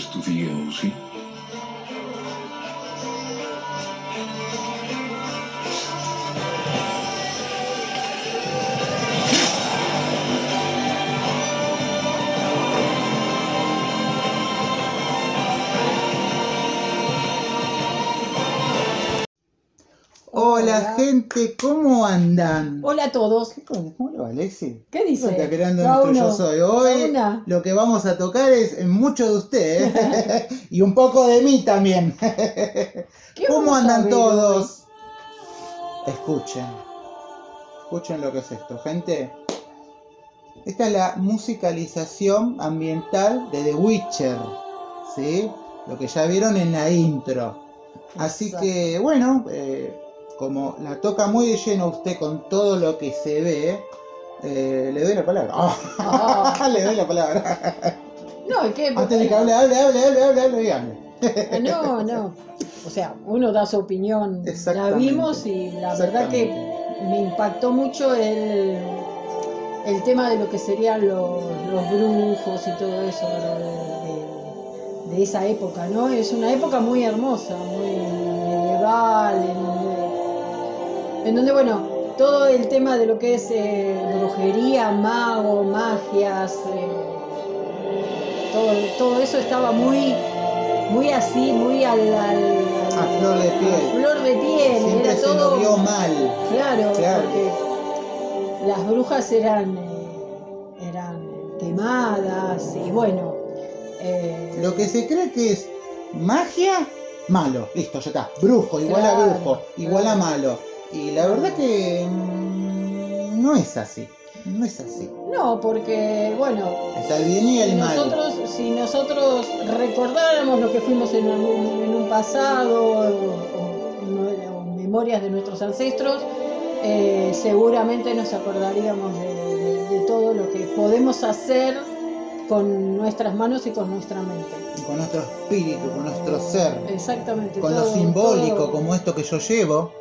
depois do Vinhãozinho. Gente, ¿cómo andan? Hola a todos. ¿Cómo, cómo le va, Alexi? ¿Qué dice? Está creando nuestro yo soy. Hoy lo que vamos a tocar es mucho de usted ¿eh? y un poco de mí también. ¿Qué ¿Cómo andan todos? Escuchen. Escuchen lo que es esto, gente. Esta es la musicalización ambiental de The Witcher. ¿Sí? Lo que ya vieron en la intro. Así Exacto. que, bueno, eh, como la toca muy de lleno usted con todo lo que se ve, eh, le doy la palabra. Ah. le doy la palabra. No, ¿y qué? Antes de que hable, hable, hable, hable, hable, hable, dígame. Ah, No, no. O sea, uno da su opinión. La vimos y la verdad que me impactó mucho el, el tema de lo que serían los, los brujos y todo eso de, de- de esa época, ¿no? Es una época muy hermosa, muy medieval, en en donde, bueno, todo el tema de lo que es eh, brujería, mago, magias, eh, todo, todo eso estaba muy, muy así, muy al, al- A flor de piel. a flor de piel, Siempre era se todo lo vio mal. Claro, Claro. porque las brujas eran, eh, eran quemadas y bueno. Lo que se cree que es magia, malo. Listo, ya está. Brujo, igual a brujo, igual a malo. Y la verdad que no es así. No es así. no, porque bueno, Está el bien y si el mal. nosotros, si nosotros recordáramos lo que fuimos en un, en un pasado o, o- o memorias de nuestros ancestros, eh, seguramente nos acordaríamos de, de- de todo lo que podemos hacer con nuestras manos y con nuestra mente. Con nuestro espíritu, con nuestro ser. Exactamente. Con lo simbólico, todo. como esto que yo llevo.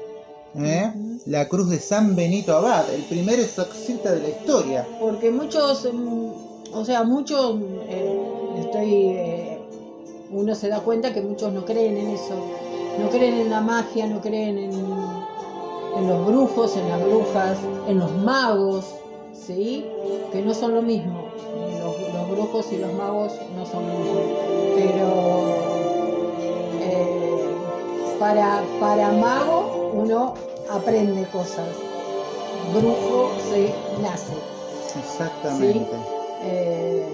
¿Eh? La cruz de San Benito Abad, el primer exorcista de la historia. Porque muchos, mm, o sea, muchos, eh, estoy, eh, uno se da cuenta que muchos no creen en eso, no creen en la magia, no creen en, en los brujos, en las brujas, en los magos, ¿sí? Que no son lo mismo. Los, los brujos y los magos no son lo mismo. Pero para, para mago uno aprende cosas. Brujo se nace. Exactamente. Eh,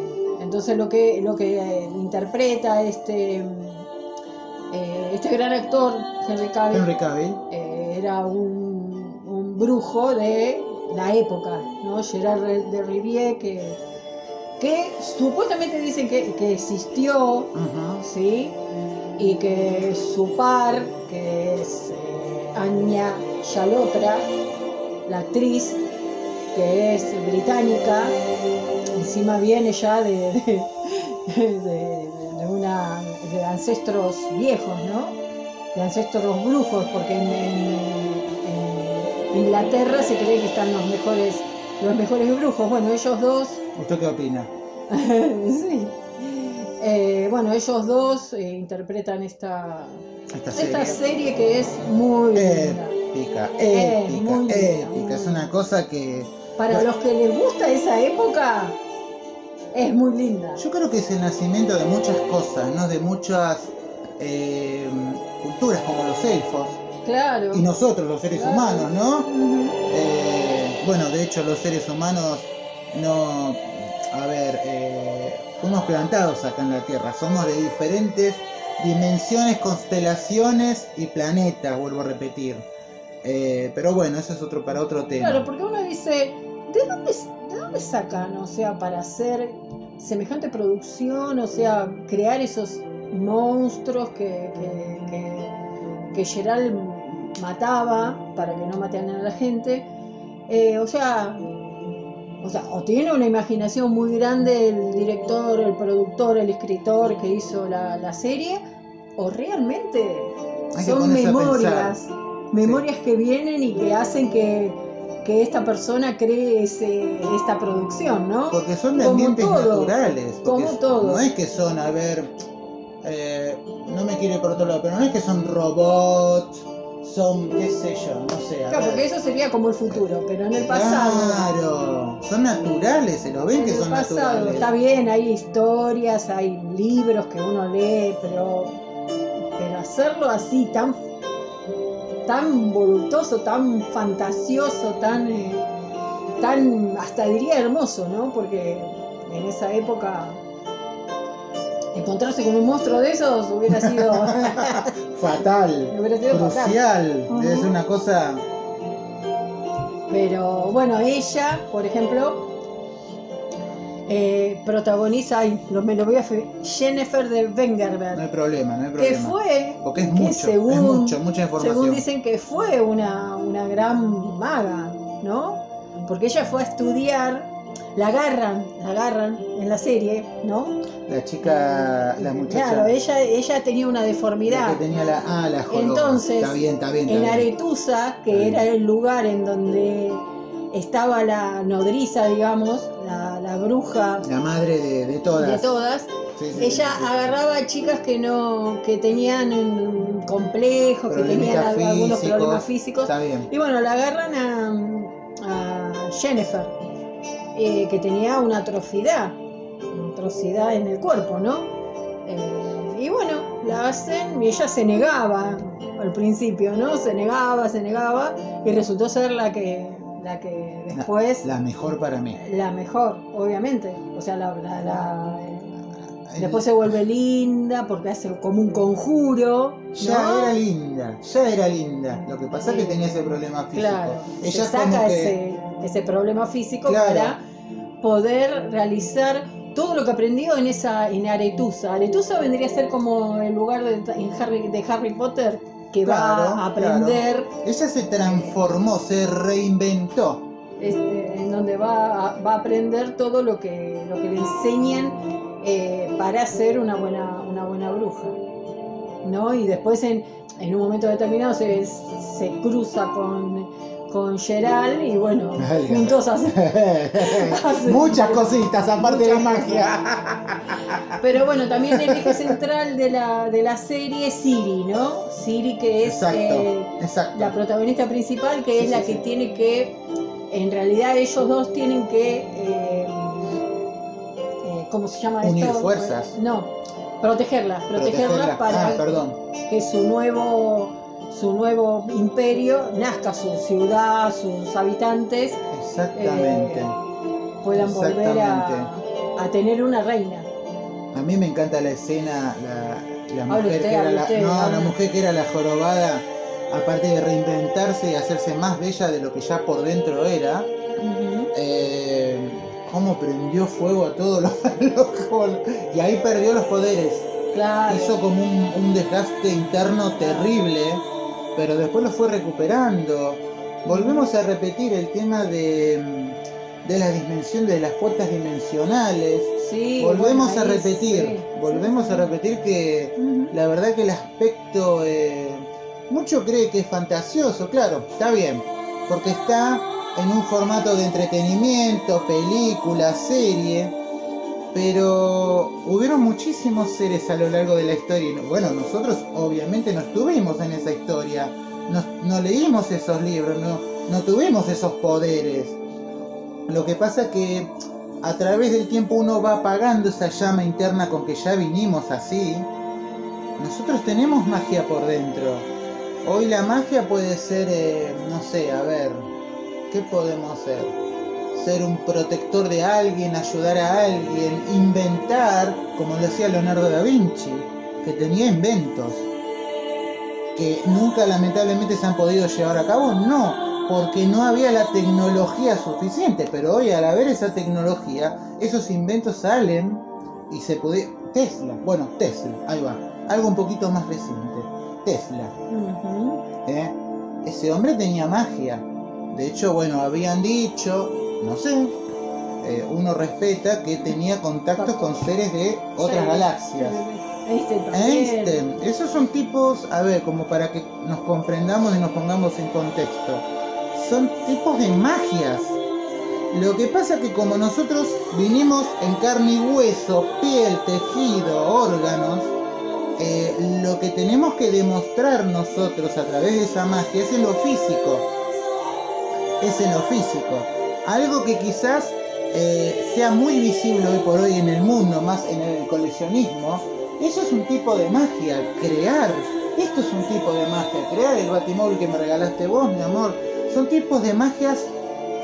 entonces lo que, lo que eh, interpreta este, eh, este gran actor, Henry Cavill, Henry Cavill. eh, era un, un brujo de la época, ¿no? Gerard de Rivière, que, que supuestamente dicen que, que existió. ¿sí? Y que su par, que es Anya Chalotra, la actriz, que es británica, encima viene ya de, de, de- de una, de ancestros viejos, ¿no? De ancestros brujos, porque en, en- en Inglaterra se cree que están los mejores, los mejores brujos. Bueno, ellos dos ¿Usted qué opina? sí. Eh, bueno, ellos dos eh, interpretan esta, Esta serie. esta serie que es muy linda. Épica, épica, muy linda, épica. muy Es una cosa que Para los que les gusta esa época, es muy linda. yo creo que es el nacimiento de muchas cosas, ¿no? De muchas eh, culturas como los elfos Claro. y nosotros los seres Claro. humanos, ¿no? Eh, bueno, de hecho los seres humanos no, a ver, eh, fuimos plantados acá en la Tierra, somos de diferentes dimensiones, constelaciones y planetas, vuelvo a repetir. Eh, pero bueno, eso es otro para otro tema. Claro, porque uno dice, ¿de dónde, ¿de dónde sacan, o sea, para hacer semejante producción, o sea, crear esos monstruos que, que, que, que Gerald mataba para que no maten a la gente? Eh, o sea, o sea, o tiene una imaginación muy grande el director, el productor, el escritor que hizo la, la serie, o realmente son memorias, memorias que vienen y que hacen que, que esta persona cree ese, esta producción, ¿no? Porque son de ambientes todo, naturales. como todo. No es que son, a ver, eh, no me quiero ir por otro lado, pero no es que son robots, son, qué sé yo, no sé. Claro, ver. porque eso sería como el futuro, pero en el pasado. Claro, son naturales, se lo ven En que el son pasado, naturales. está bien, hay historias, hay libros que uno lee, pero, pero hacerlo así tan tan voluptuoso, tan fantasioso, tan, eh, tan, hasta diría hermoso, ¿no? Porque en esa época encontrarse con un monstruo de esos hubiera sido fatal, hubiera sido crucial, fatal. es una cosa Pero bueno, ella, por ejemplo, eh, protagoniza, ay, lo, me lo voy a fe- Jennifer de no hay Wengerberg, problema, no hay que problema. fue, Porque es que mucho, según- es mucho, mucha información. según dicen que fue una, una gran maga, ¿no? Porque ella fue a estudiar, la agarran, la agarran en la serie, ¿no? La chica, la muchacha Claro, ella, ella tenía una la deformidad. que tenía la ah, la. Entonces, está bien, está bien, está En bien. Aretusa, que era el lugar en donde estaba la nodriza, digamos, la, bruja La madre de, de todas. de todas, Sí, sí, sí, ella sí, agarraba a chicas que no, que tenían un complejo, que tenían algunos problemas físicos. Está bien. Y bueno, la agarran a, a Jennifer, eh, que tenía una atrocidad, una atrocidad en el cuerpo, ¿no? Eh, y bueno, la hacen y ella se negaba al principio, ¿no? Se negaba, se negaba y resultó ser la que, la que después, La mejor para mí. la mejor, obviamente. O sea, la, la- después se vuelve linda porque hace como un conjuro. Ya ¿no? era linda, ya era linda. Lo que pasa es que tenía ese problema físico. Claro, Ella se saca que ese, ese problema físico Claro. para poder realizar todo lo que aprendió en esa en Aretusa. Aretusa vendría a ser como el lugar de, en Harry, de Harry Potter que Claro, va a aprender, ella se transformó, se reinventó. este, en donde va a, va a aprender todo lo que, lo que le enseñan eh, para ser una buena, una buena bruja. ¿no? Y después en, en un momento determinado se, se cruza con, con Gerald y bueno, juntos hacen Hace- Muchas cositas aparte de la magia. Pero bueno, también el eje central de la, de la serie es Siri, ¿no? Siri que es Exacto, eh, exacto. la protagonista principal, que Sí, es la sí, que sí. tiene que, en realidad ellos dos tienen que, eh, eh, ¿cómo se llama Unir esto? fuerzas. No, protegerla, protegerla, para Ah, perdón. que su nuevo, su nuevo imperio nazca, su ciudad, sus habitantes Exactamente. Eh, puedan volver a, tener una reina. A mí me encanta la escena, la, mujer usted, que era la, no, mujer que era la jorobada, aparte de reinventarse y hacerse más bella de lo que ya por dentro era, eh, cómo prendió fuego a todos los, los- y ahí perdió los poderes. Claro. Hizo como un, un desgaste interno terrible, pero después lo fue recuperando. Volvemos a repetir el tema de, de la dimensión, de las puertas dimensionales. Sí, volvemos bueno, a repetir, sí, volvemos a repetir que la verdad que el aspecto, eh, mucho cree que es fantasioso, claro, está bien, porque está en un formato de entretenimiento, película, serie, pero hubieron muchísimos seres a lo largo de la historia. Bueno, nosotros obviamente no estuvimos en esa historia, no, no leímos esos libros, no, no tuvimos esos poderes. Lo que pasa que a través del tiempo uno va apagando esa llama interna con que ya vinimos así. Nosotros tenemos magia por dentro. Hoy la magia puede ser, eh, no sé, a ver, ¿qué podemos ser? Ser un protector de alguien, ayudar a alguien, inventar, como lo decía Leonardo da Vinci, que tenía inventos que nunca lamentablemente se han podido llevar a cabo, no, porque no había la tecnología suficiente, pero hoy al haber esa tecnología, esos inventos salen y se puede... Tesla, bueno, Tesla, ahí va, algo un poquito más reciente, Tesla. ¿eh? ese hombre tenía magia, de hecho, bueno, habían dicho, no sé, eh, uno respeta que tenía contactos con seres de otras Sí. galaxias. Einstein. Einstein, esos son tipos, a ver, como para que nos comprendamos y nos pongamos en contexto. Son tipos de magias. Lo que pasa que como nosotros vinimos en carne y hueso, piel, tejido, órganos, eh, lo que tenemos que demostrar nosotros a través de esa magia es en lo físico. Es en lo físico. Algo que quizás eh, sea muy visible hoy por hoy en el mundo, más en el coleccionismo, eso es un tipo de magia, crear. Es esto es un tipo de magia. Crear el batimóvil que me regalaste vos, mi amor. Son tipos de magias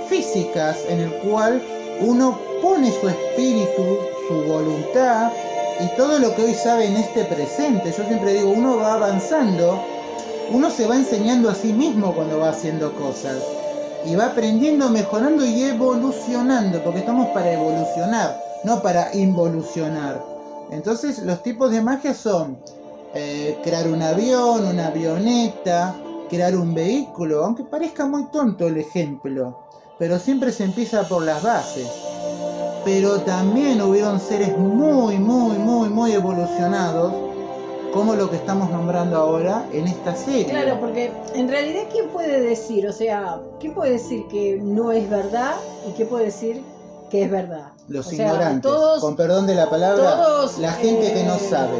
físicas en el cual uno pone su espíritu, su voluntad y todo lo que hoy sabe en este presente. Yo siempre digo, uno va avanzando, uno se va enseñando a sí mismo cuando va haciendo cosas. Y va aprendiendo, mejorando y evolucionando, porque estamos para evolucionar, no para involucionar. Entonces los tipos de magia son eh, crear un avión, una avioneta, crear un vehículo, aunque parezca muy tonto el ejemplo, pero siempre se empieza por las bases. Pero también hubieron seres muy, muy, muy, muy evolucionados, como lo que estamos nombrando ahora en esta serie. Claro, porque en realidad, ¿quién puede decir? O sea, ¿quién puede decir que no es verdad y qué puede decir que es verdad? Los O sea, ignorantes, todos- con perdón de la palabra, todos, la gente que no eh, sabe.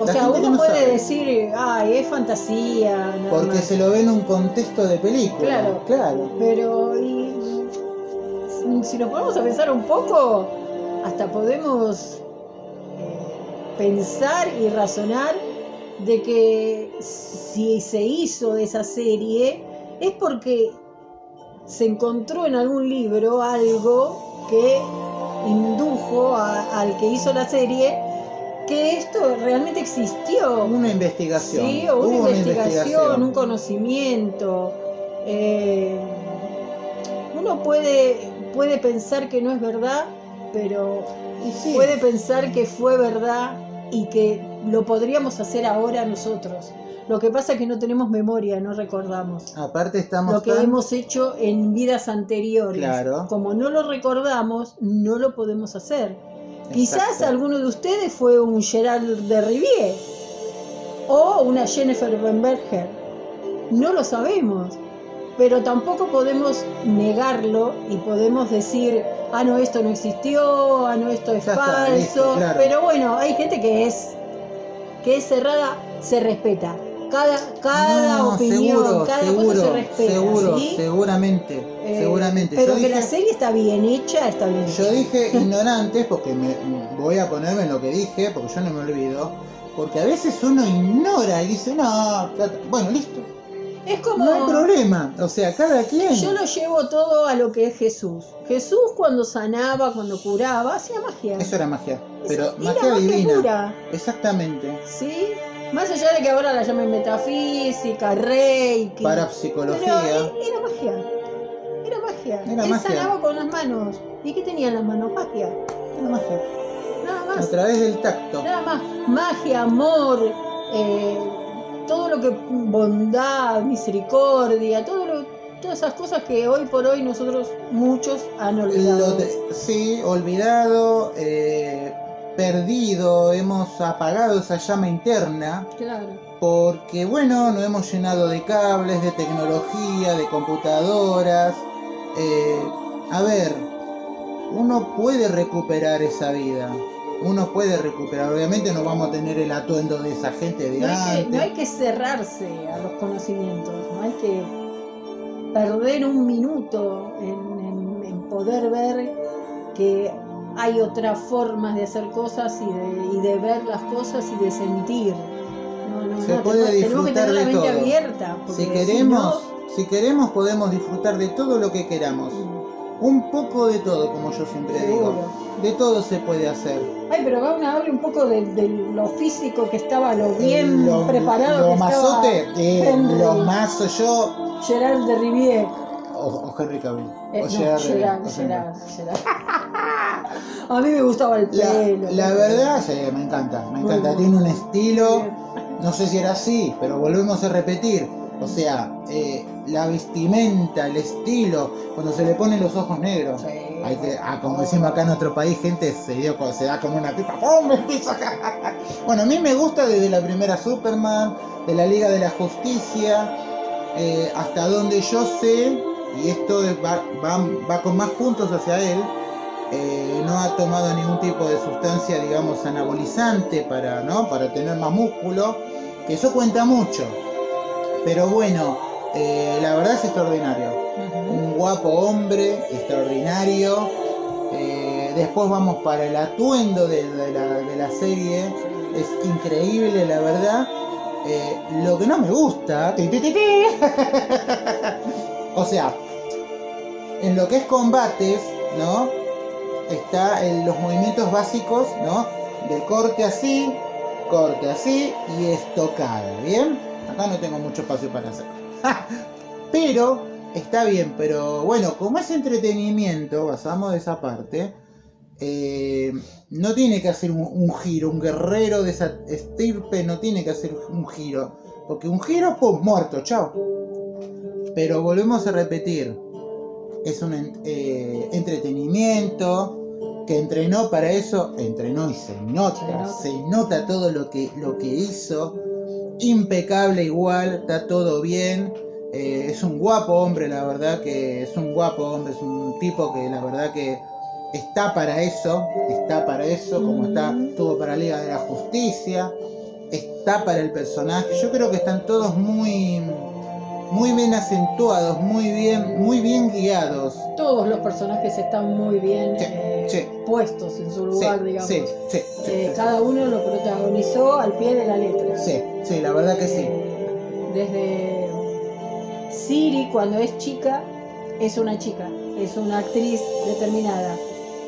O La sea, uno no puede sabe. decir, ay, es fantasía. Porque más". se lo ve en un contexto de película. Claro. claro. Pero y, si nos ponemos a pensar un poco, hasta podemos pensar y razonar de que si se hizo esa serie es porque se encontró en algún libro algo que indujo a- al que hizo la serie que esto realmente existió. Una investigación. Sí, o una investigación, un conocimiento. Eh, uno puede, puede pensar que no es verdad, pero sí, puede pensar que fue verdad y que lo podríamos hacer ahora nosotros. Lo que pasa es que no tenemos memoria, no recordamos. aparte estamos Lo que tan- hemos hecho en vidas anteriores. Claro. Como no lo recordamos, no lo podemos hacer. Quizás alguno de ustedes fue un Gerard de Rivière o una Jennifer Van Berger. No lo sabemos, pero tampoco podemos negarlo y podemos decir, ah, no, esto no existió, ah, no, esto es Ya falso. listo, claro. Pero bueno, hay gente que es, que es cerrada, se respeta. Cada, cada No, opinión, seguro, cada seguro, cosa se respeta. seguro, ¿sí? seguramente, Eh, seguramente. Pero yo que la serie está bien hecha, está bien yo hecha. dije ignorantes porque me voy a ponerme en lo que dije, porque yo no me olvido. Porque a veces uno ignora y dice, no, bueno, listo, Es como. no hay problema. O sea, cada quien. Yo lo llevo todo a lo que es Jesús. Jesús cuando sanaba, cuando curaba, hacía magia. Eso era magia, pero Era magia divina. pura, Exactamente. ¿sí? Más allá de que ahora la llamen metafísica, reiki. Parapsicología. Pero e- era magia. Era magia. Era Él magia. sanaba con las manos. ¿Y qué tenía en las manos? Magia. Era magia. Nada A más. través del tacto. Nada más. Magia, amor, eh, todo lo que. bondad, misericordia, todo lo- todas esas cosas que hoy por hoy nosotros muchos han olvidado. Lo sí, olvidado, eh, perdido, hemos apagado esa llama interna Claro. porque, bueno, nos hemos llenado de cables, de tecnología, de computadoras. Eh, a ver, uno puede recuperar esa vida. Uno puede recuperar, obviamente no vamos a tener el atuendo de esa gente de No hay, que, antes. no hay que cerrarse a los conocimientos, no hay que perder un minuto en, en- en poder ver que hay otras formas de hacer cosas y de, y de ver las cosas y de sentir. No, no, Se puede tenemos que disfrutar tener la de mente todo. abierta. Si queremos, no- si queremos podemos disfrutar de todo lo que queramos. Un poco de todo, como yo siempre digo. De todo se puede hacer. Ay, pero Gauna, hable un poco de, de lo físico que estaba, lo bien lo, preparado lo que mazote, estaba eh, lo mazo yo Gerard de Rivière. o, o Henry Cavill. Eh, o no, Gerard Gerard, Gerard, Gerard. A mí me gustaba el La, pelo. la verdad, sí, me encanta, me encanta. Tiene un estilo, no sé si era así, pero volvemos a repetir. O sea, eh, la vestimenta, el estilo, cuando se le ponen los ojos negros. Sí. Hay que, ah, como decimos acá en nuestro país, gente se, dio, con- se da con una pipa, ¡pum! Bueno, a mí me gusta desde la primera Superman, de la Liga de la Justicia, eh, hasta donde yo sé, y esto es- va, va- va con más puntos hacia él, eh, no ha tomado ningún tipo de sustancia, digamos, anabolizante para, ¿no? para tener más músculo, que eso cuenta mucho. Pero bueno, eh, la verdad es extraordinario un guapo hombre, extraordinario. Eh, después vamos para el atuendo de, de la, de la serie. Es increíble, la verdad. Eh, lo que no me gusta. ti, ti, ti, ti, o sea, en lo que es combates, ¿no? Está en los movimientos básicos, ¿no? De corte así, corte así y estocada, ¿bien? Acá no tengo mucho espacio para hacer. pero, está bien, pero bueno, como es entretenimiento, pasamos de esa parte. eh, no tiene que hacer un, un giro, un guerrero de esa estirpe no tiene que hacer un giro. Porque un giro, pum, muerto, chao. Pero volvemos a repetir, es un eh, entretenimiento que entrenó para eso, entrenó y se nota, Se nota. se nota todo lo que, lo que hizo, impecable igual, está todo bien, eh, es un guapo hombre, la verdad que es un guapo hombre, es un tipo que la verdad que está para eso, está para eso, como está, estuvo para Liga de la Justicia, está para el personaje, yo creo que están todos muy muy bien acentuados, muy bien, muy bien guiados. Todos los personajes están muy bien Sí, eh, sí. puestos en su Sí, lugar, digamos. sí, sí, sí, Eh, cada uno lo protagonizó al pie de la letra. sí, sí, la verdad que sí. Eh, desde Siri, cuando es chica, es una chica, es una actriz determinada.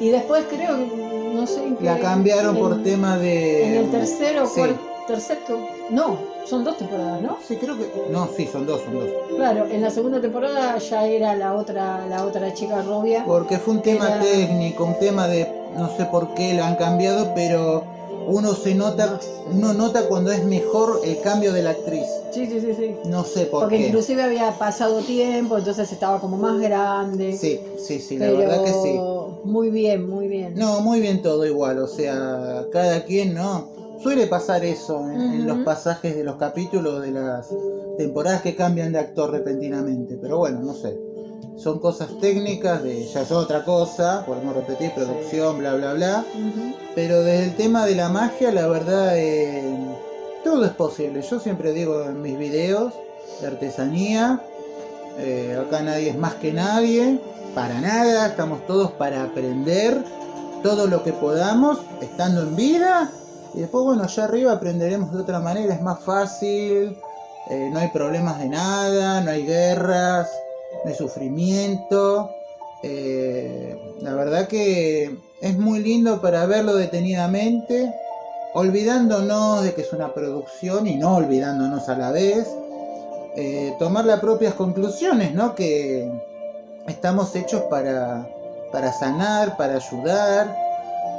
Y después creo que, no sé en La cambiaron por tema de. En el tercero, cuarto, tercer, no, son dos temporadas, ¿no? Sí, creo que. No, sí, son dos, son dos. Claro, en la segunda temporada ya era la otra, la otra chica rubia. Porque fue un tema Era- técnico, un tema de. No sé por qué la han cambiado, pero uno se nota. Uno nota cuando es mejor el cambio de la actriz. Sí, sí, sí, sí. No sé por Porque qué. inclusive había pasado tiempo, entonces estaba como más grande. Sí, sí, sí, la verdad que sí. muy bien, muy bien. No, muy bien todo igual, o sea, cada quien, ¿no? Suele pasar eso en, los pasajes de los capítulos de las temporadas que cambian de actor repentinamente, pero bueno, no sé. Son cosas técnicas, de, ya es otra cosa, podemos repetir, producción, bla, bla, bla. Pero desde el tema de la magia, la verdad, eh, todo es posible. Yo siempre digo en mis videos de artesanía, eh, acá nadie es más que nadie, para nada, estamos todos para aprender todo lo que podamos, estando en vida. Y después, bueno, allá arriba aprenderemos de otra manera, es más fácil, eh, no hay problemas de nada, no hay guerras, no hay sufrimiento. Eh, la verdad que es muy lindo para verlo detenidamente, olvidándonos de que es una producción y no olvidándonos a la vez. Eh, tomar las propias conclusiones, ¿no? Que estamos hechos para, para sanar, para ayudar.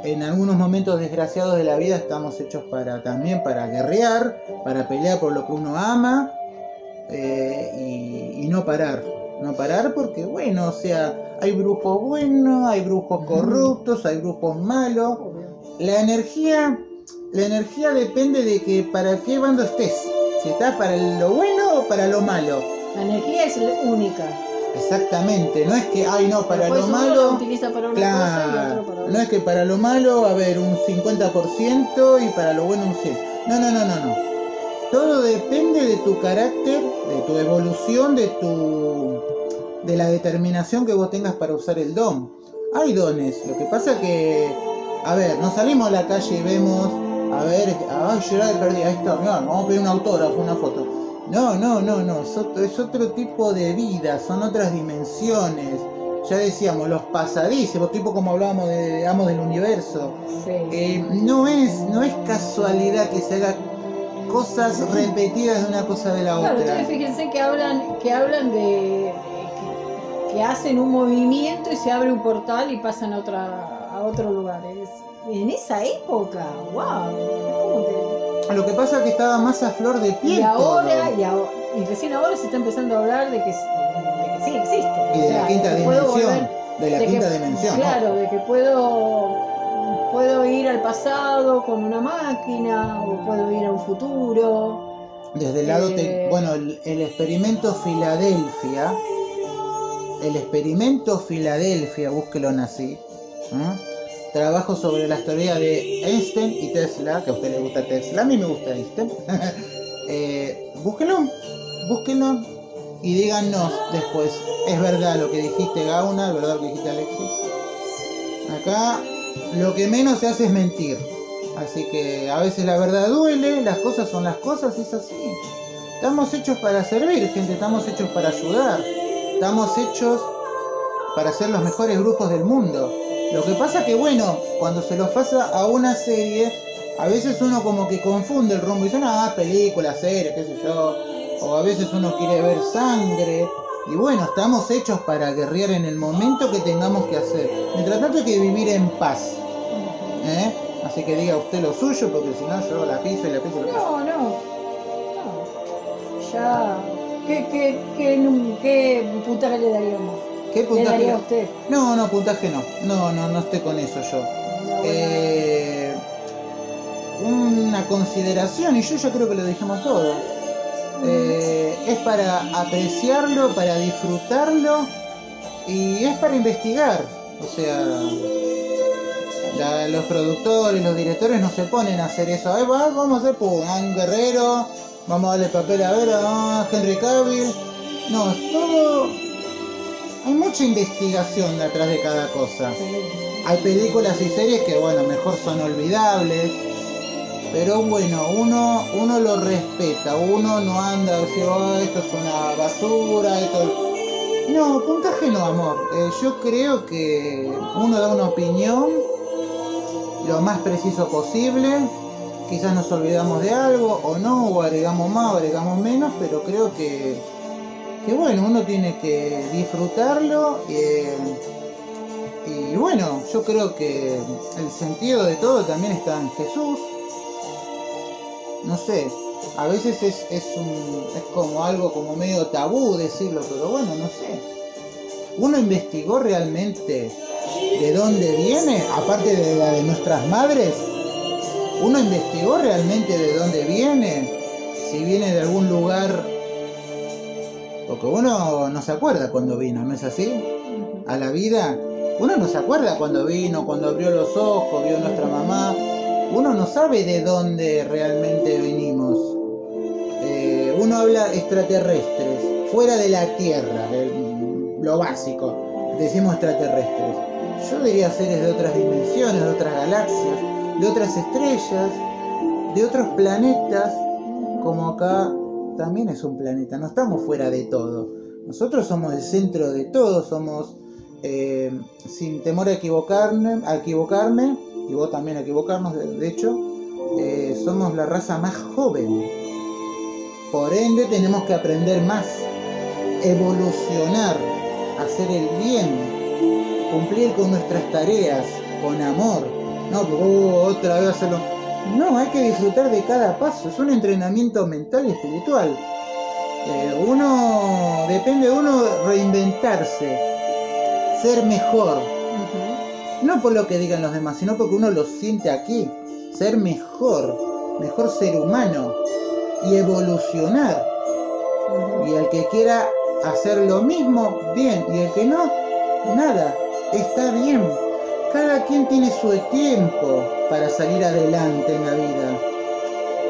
En algunos momentos desgraciados de la vida estamos hechos para también para guerrear, para pelear por lo que uno ama eh, y, y no parar. No parar porque, bueno, o sea, hay brujos buenos, hay brujos corruptos, hay brujos malos. La energía, la energía depende de que para qué bando estés. Si estás para lo bueno o para lo malo. La energía es la única. Exactamente, no es que, ay no, para Después lo uno malo, utiliza para una cosa y claro, otro para no es que para lo malo, a ver, un 50% y para lo bueno un 100%. No, no, no, no, no. Todo depende de tu carácter, de tu evolución, de tu de la determinación que vos tengas para usar el don. Hay dones, lo que pasa que, a ver, nos salimos a la calle y vemos, a ver, ay, Gerard perdí, ahí está, no, vamos a pedir un autógrafo, una foto. No, no, no, no, es otro, es otro tipo de vida, son otras dimensiones. Ya decíamos, los pasadísimos, tipo como hablábamos de Amos del Universo. Sí. Eh, no, es, no es casualidad que se haga cosas repetidas de una cosa de la Claro, otra. ustedes fíjense que hablan, que hablan de que, que hacen un movimiento y se abre un portal y pasan a otra, a otro lugar. Es- en esa época, wow, como que Lo que pasa es que estaba más a flor de piel y ahora, todo. y ahora, y recién ahora se está empezando a hablar de que, de que sí existe. Y O de sea, la quinta dimensión. volver- de la de que- quinta dimensión. ¿no? Claro, de que puedo puedo ir al pasado con una máquina o puedo ir a un futuro. Desde el lado, te- Eh. bueno, el, el experimento Filadelfia, el experimento Filadelfia, búsquelo así, ¿m? Trabajo sobre la teoría de Einstein y Tesla, que a usted le gusta Tesla, a mí me gusta Einstein, eh, búsquelo, búsquelo y díganos después, es verdad lo que dijiste Gauna, es verdad lo que dijiste Alexis, acá lo que menos se hace es mentir, Así que a veces la verdad duele, las cosas son las cosas, es así. Estamos hechos para servir, gente, estamos hechos para ayudar. Estamos hechos para ser los mejores grupos del mundo. Lo que pasa que bueno, cuando se los pasa a una serie, a veces uno como que confunde el rumbo y dice, ah, película, serie, qué sé yo. O a veces uno quiere ver sangre. Y bueno, estamos hechos para guerrear en el momento que tengamos que hacer. Mientras tanto hay que vivir en paz. ¿eh? Así que diga usted lo suyo, porque si no yo la piso y la piso y la piso. No, no. Ya. ¿Qué, qué, qué, le daríamos? ¿Qué ¿Le puntaje? a usted? No, no, puntaje no. No, no, no estoy con eso yo. Eh, una consideración, y yo ya creo que lo dijimos todo. Eh, es para apreciarlo, para disfrutarlo y es para investigar. O sea, la- los productores, los directores no se ponen a hacer eso. Ay, va, vamos a hacer pum, a un guerrero, vamos a darle papel a ver a Henry Cavill. No, es todo. Hay mucha investigación detrás de cada cosa. Hay películas y series que, bueno, mejor son olvidables. Pero bueno, uno, uno lo respeta, uno no anda a "Oh, esto es una basura, esto... No, puntaje no, amor. Eh, yo creo que uno da una opinión lo más preciso posible. Quizás nos olvidamos de algo o no, o agregamos más o agregamos menos, pero creo que, que bueno, uno tiene que disfrutarlo. eh, y bueno, yo creo que el sentido de todo también está en Jesús. No sé, a veces es, es, un- es como algo como medio tabú decirlo, pero bueno, no sé. ¿Uno investigó realmente de dónde viene, aparte de la de nuestras madres? ¿Uno investigó realmente de dónde viene? Si viene de algún lugar... Porque uno no se acuerda cuando vino, ¿no es así? a la vida, uno no se acuerda cuando vino, cuando abrió los ojos, vio a nuestra mamá. Uno no sabe de dónde realmente venimos. Eh, uno habla extraterrestres, fuera de la Tierra, lo básico. Decimos extraterrestres. Yo diría seres de otras dimensiones, de otras galaxias, de otras estrellas, de otros planetas, como acá también es un planeta. No estamos fuera de todo. Nosotros somos el centro de todo, somos eh, sin temor a equivocarme, a equivocarme, y vos también a equivocarnos, de, hecho, eh, somos la raza más joven. Por ende tenemos que aprender más, evolucionar, hacer el bien, cumplir con nuestras tareas, con amor. No, oh, otra vez hacerlo. No, hay que disfrutar de cada paso, es un entrenamiento mental y espiritual. Eh, uno, depende de uno reinventarse, ser mejor, no por lo que digan los demás, sino porque uno lo siente aquí, ser mejor, mejor ser humano y evolucionar. Y el que quiera hacer lo mismo, bien, y el que no, nada, está bien. Cada quien tiene su tiempo para salir adelante en la vida.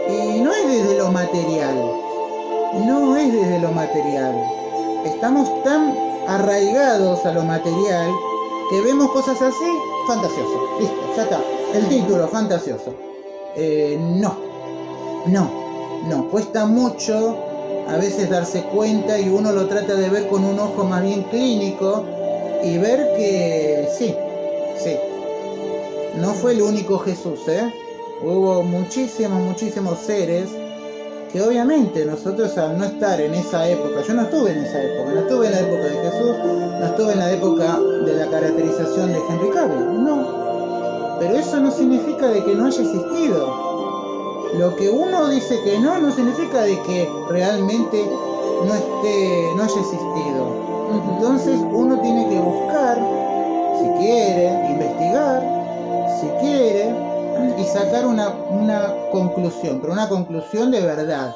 Y no es desde lo material, no es desde lo material. Estamos tan arraigados a lo material que vemos cosas así, fantasioso. Listo, ya está. El título, fantasioso. Eh, no, no, no. Cuesta mucho a veces darse cuenta y uno lo trata de ver con un ojo más bien clínico y ver que sí, sí. No fue el único Jesús, ¿eh? Hubo muchísimos, muchísimos seres que obviamente nosotros al no estar en esa época, yo no estuve en esa época, no estuve en la época de Jesús, no estuve en la época de la caracterización de Henry Cavill, no. Pero eso no significa de que no haya existido. Lo que uno dice que no, no significa de que realmente no esté, no haya existido. Entonces uno tiene que buscar, si quiere, investigar, si quiere, y sacar una, una conclusión, pero una conclusión de verdad.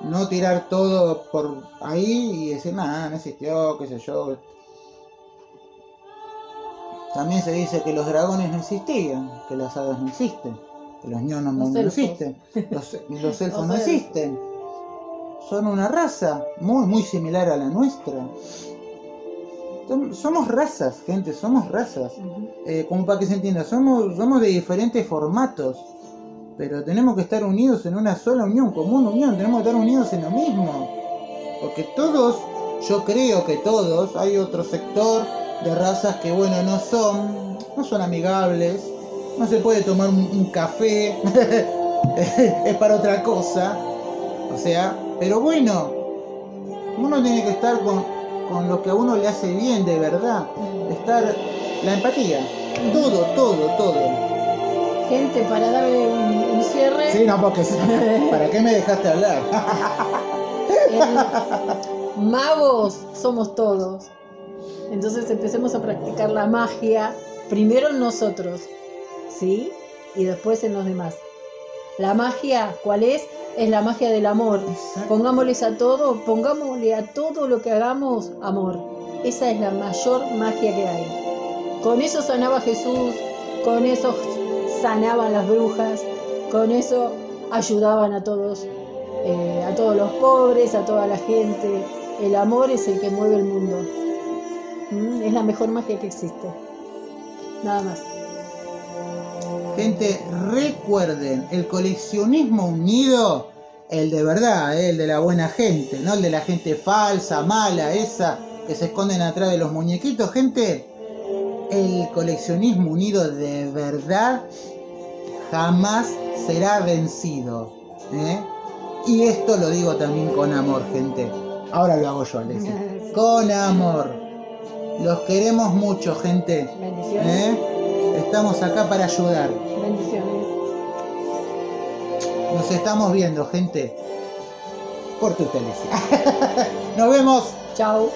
No tirar todo por ahí y decir, nada, no existió, qué sé yo. También se dice que los dragones no existían, que las hadas no existen, que los ñonos no, Los no elfos. existen, los, los elfos no existen. Son una raza muy, muy similar a la nuestra. Som- Somos razas, gente, somos razas. Eh, como para que se entienda, somos, somos de diferentes formatos. pero tenemos que estar unidos en una sola unión, como una unión, tenemos que estar unidos en lo mismo. Porque todos, yo creo que todos, hay otro sector de razas que, bueno, no son, no son amigables, no se puede tomar un, un café, es para otra cosa, o sea, pero bueno, uno tiene que estar con, con lo que a uno le hace bien de verdad, estar la empatía, todo, todo, todo. Gente, para darle un, un cierre, Sí, no, porque ¿para qué me dejaste hablar? el- magos somos todos. Entonces empecemos a practicar la magia, primero en nosotros, ¿sí? Y después en los demás. La magia, ¿cuál es? Es la magia del amor. Pongámosles a todo, pongámosle a todo lo que hagamos amor. Esa es la mayor magia que hay. Con eso sanaba Jesús, con eso sanaban las brujas, con eso ayudaban a todos, eh, a todos los pobres, a toda la gente. El amor es el que mueve el mundo. Mm, Es la mejor magia que existe. Nada más. Gente, recuerden, el coleccionismo unido, el de verdad, eh, el de la buena gente, no el de la gente falsa, mala, esa que se esconden atrás de los muñequitos, gente. El coleccionismo unido de verdad jamás será vencido. ¿eh? Y esto lo digo también con amor, gente. Ahora lo hago yo, Alessi. Con amor. Los queremos mucho, gente. Bendiciones. ¿eh? Estamos acá para ayudar. Bendiciones. Nos estamos viendo, gente. Corte usted, Alessi. Nos vemos. Chao.